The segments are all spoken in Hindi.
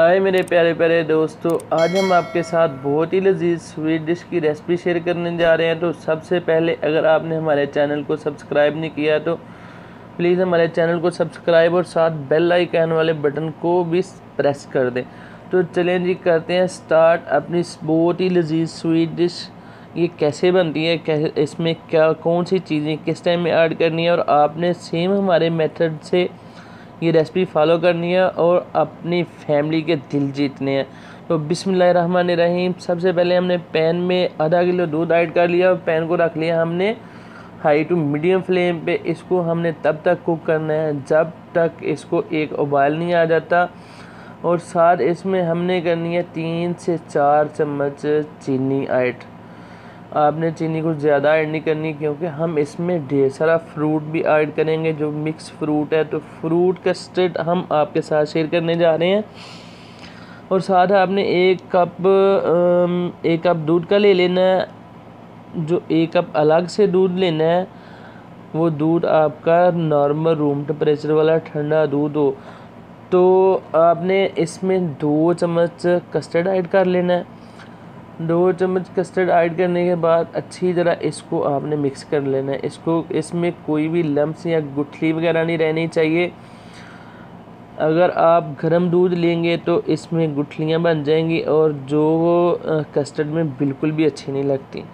हाय मेरे प्यारे प्यारे दोस्तों, आज हम आपके साथ बहुत ही लजीज स्वीट डिश की रेसिपी शेयर करने जा रहे हैं। तो सबसे पहले अगर आपने हमारे चैनल को सब्सक्राइब नहीं किया तो प्लीज़ हमारे चैनल को सब्सक्राइब और साथ बेल आइकन वाले बटन को भी प्रेस कर दें। तो चलें जी, करते हैं स्टार्ट अपनी बहुत ही लजीज स्वीट डिश ये कैसे बनती है कैसे इसमें क्या, कौन सी चीज़ें किस टाइम में ऐड करनी है और आपने सेम हमारे मेथड से ये रेसिपी फॉलो करनी है और अपनी फैमिली के दिल जीतने हैं। तो बिसमीम सबसे पहले हमने पैन में आधा किलो दूध ऐड कर लिया और पैन को रख लिया हमने हाई टू मीडियम फ्लेम पे। इसको हमने तब तक कुक करना है जब तक इसको एक उबाल नहीं आ जाता। और साथ इसमें हमने करनी है तीन से चार चम्मच चीनी ऐड आपने चीनी कुछ ज़्यादा ऐड नहीं करनी क्योंकि हम इसमें ढेर सारा फ्रूट भी ऐड करेंगे। जो मिक्स फ्रूट है तो फ्रूट कस्टर्ड हम आपके साथ शेयर करने जा रहे हैं। और साथ आपने एक कप एक कप दूध का ले लेना है। जो एक कप अलग से दूध लेना है, वो दूध आपका नॉर्मल रूम टेम्परेचर वाला ठंडा दूध हो। तो आपने इसमें दो चम्मच कस्टर्ड ऐड कर लेना है। दो चम्मच कस्टर्ड ऐड करने के बाद अच्छी तरह इसको आपने मिक्स कर लेना है। इसको इसमें कोई भी लम्स या गुठली वगैरह नहीं रहनी चाहिए। अगर आप गर्म दूध लेंगे तो इसमें गुठलियाँ बन जाएँगी और जो कस्टर्ड में बिल्कुल भी अच्छी नहीं लगती।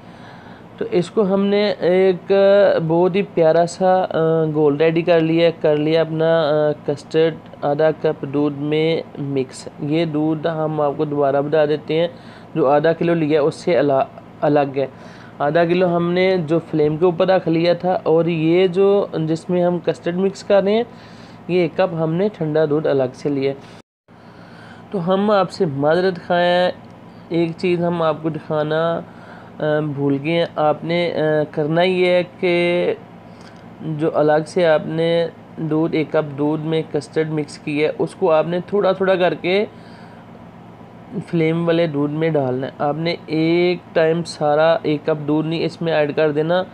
तो इसको हमने एक बहुत ही प्यारा सा गोल रेडी कर लिया कर लिया अपना कस्टर्ड आधा कप दूध में मिक्स ये दूध हम आपको दोबारा बता देते हैं। जो आधा किलो लिया उससे अलग है। आधा किलो हमने जो फ्लेम के ऊपर रख लिया था और ये जो जिसमें हम कस्टर्ड मिक्स कर रहे हैं, ये एक कप हमने ठंडा दूध अलग से लिया। तो हम आपसे माजरत खाएँ। एक चीज़ हम आपको दिखाना भूल गए। आपने करना ये है कि जो अलग से आपने दूध, एक कप दूध में कस्टर्ड मिक्स किया है उसको आपने थोड़ा थोड़ा करके फ्लेम वाले दूध में डालना है। आपने एक टाइम सारा एक कप दूध नहीं इसमें ऐड कर देना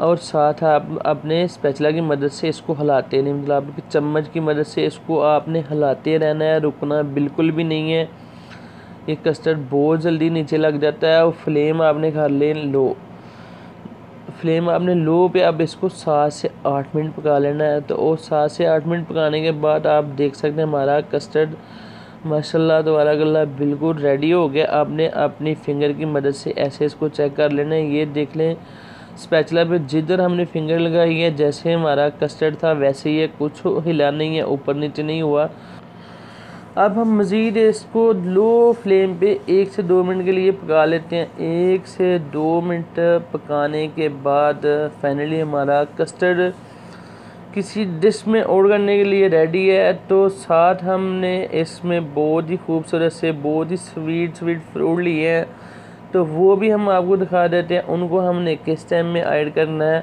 और साथ आप अपने स्पैचला की मदद से इसको हिलाते नहीं। मतलब चम्मच की मदद से इसको आपने हिलाते रहना है, रुकना बिल्कुल भी नहीं है। ये कस्टर्ड बहुत जल्दी नीचे लग जाता है और फ्लेम आपने कर ले लो। फ्लेम आपने लो पे अब इसको सात से आठ मिनट पका लेना है। तो वो सात से आठ मिनट पकाने के बाद आप देख सकते हैं हमारा कस्टर्ड माशाल्लाह दोबारा गला बिल्कुल रेडी हो गया। आपने अपनी फिंगर की मदद से ऐसे इसको चेक कर लेना। ये देख लें स्पैचला पे जिधर हमने फिंगर लगाई है, जैसे हमारा कस्टर्ड था, वैसे ही है। कुछ हिला नहीं है, ऊपर नीचे नहीं हुआ। अब हम मज़ीद इसको लो फ्लेम पे एक से दो मिनट के लिए पका लेते हैं। एक से दो मिनट पकाने के बाद फाइनली हमारा कस्टर्ड किसी डिश में ओड करने के लिए रेडी है तो साथ हमने इसमें बहुत ही खूबसूरत से, बहुत ही स्वीट स्वीट फ्रूट लिए हैं। तो वो भी हम आपको दिखा देते हैं, उनको हमने किस टाइम में ऐड करना है।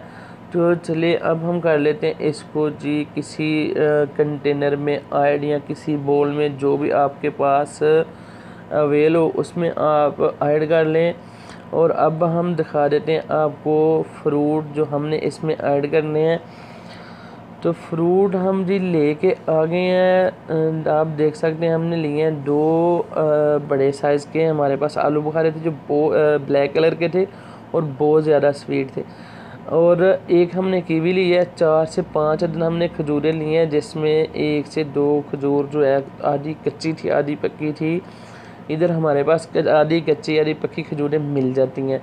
तो चलिए, अब हम कर लेते हैं इसको जी किसी कंटेनर में ऐड या किसी बोल में जो भी आपके पास अवेल हो, उसमें आप ऐड कर लें। और अब हम दिखा देते हैं आपको फ्रूट जो हमने इसमें ऐड करने हैं। तो फ्रूट हम जी लेके आ गए हैं। आप देख सकते हैं हमने लिए हैं दो बड़े साइज़ के। हमारे पास आलू बुखारे थे जो ब्लैक कलर के थे और बहुत ज़्यादा स्वीट थे। और एक हमने कीवी ली है, चार से पाँच दिन हमने खजूरें ली हैं, जिसमें एक से दो खजूर जो है, आधी कच्ची थी, आधी पक्की थी। इधर हमारे पास आधी कच्ची, आधी पक्की खजूरें मिल जाती हैं।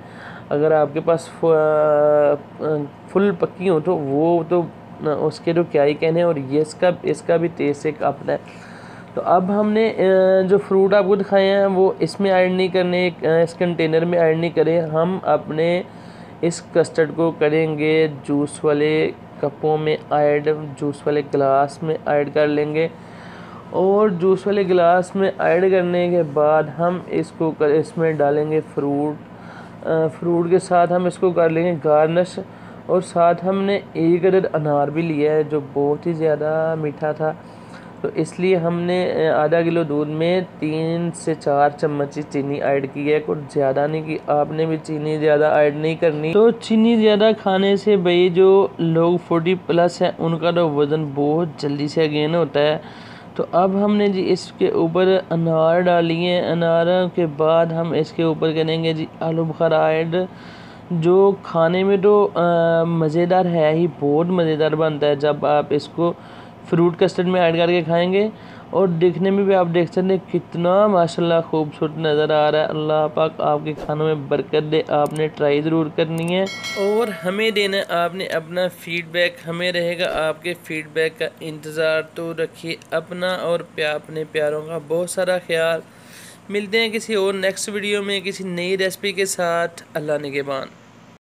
अगर आपके पास फुल पक्की हो तो वो तो उसके जो क्या ही कहने और ये इसका इसका भी टेस्ट एक अपना है। तो अब हमने जो फ्रूट आपको दिखाए हैं, वो इसमें ऐड नहीं करने इस कंटेनर में ऐड नहीं करें। हम अपने इस कस्टर्ड को करेंगे जूस वाले कपों में ऐड जूस वाले गिलास में ऐड कर लेंगे। और जूस वाले गिलास में ऐड करने के बाद हम इसको कर, इसमें डालेंगे फ्रूट फ्रूट के साथ हम इसको कर लेंगे गार्निश और साथ हमने एक अदद अनार भी लिया है, जो बहुत ही ज़्यादा मीठा था। तो इसलिए हमने आधा किलो दूध में तीन से चार चम्मच चीनी ऐड की है। कुछ ज़्यादा नहीं की आपने भी चीनी ज़्यादा ऐड नहीं करनी। तो चीनी ज़्यादा खाने से भाई जो लोग फोर्टी प्लस हैं, उनका तो वज़न बहुत जल्दी से गेन होता है। तो अब हमने जी इसके ऊपर अनार डाली है। अनार के बाद हम इसके ऊपर करेंगे जी आलू बुखारा ऐड। जो खाने में तो मज़ेदार है ही, बहुत मज़ेदार बनता है जब आप इसको फ्रूट कस्टर्ड में ऐड करके खाएँगे। और देखने में भी आप देख सकते हैं कितना माशाल्लाह खूबसूरत नज़र आ रहा है। अल्लाह पाक आपके खानों में बरकत दे, आपने ट्राई ज़रूर करनी है। और हमें देना आपने अपना फीडबैक हमें रहेगा आपके फीडबैक का इंतज़ार। तो रखिए अपना और प्या, अपने प्यारों का बहुत सारा ख्याल। मिलते हैं किसी और नेक्स्ट वीडियो में, किसी नई रेसिपी के साथ। अल्लाह ने के बान।